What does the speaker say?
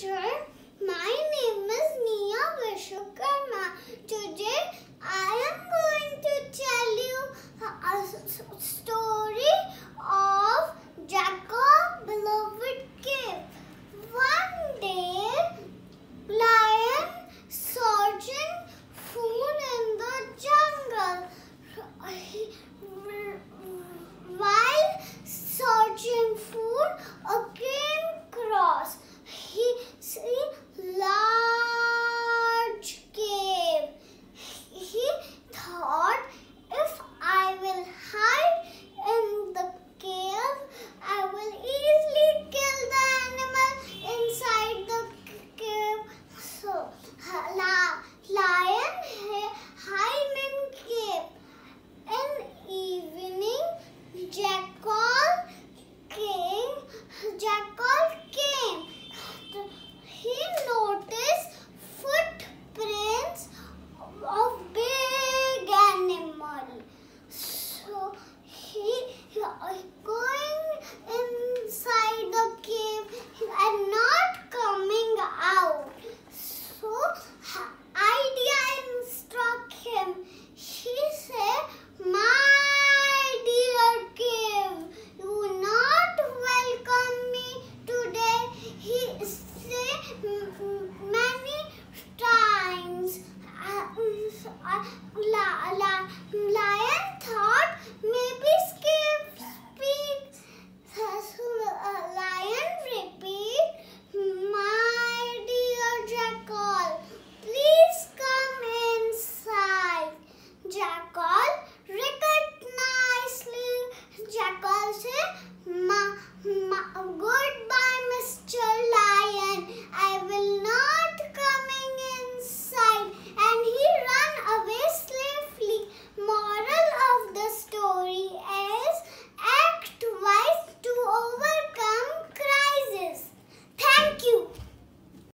teacher. I'm good.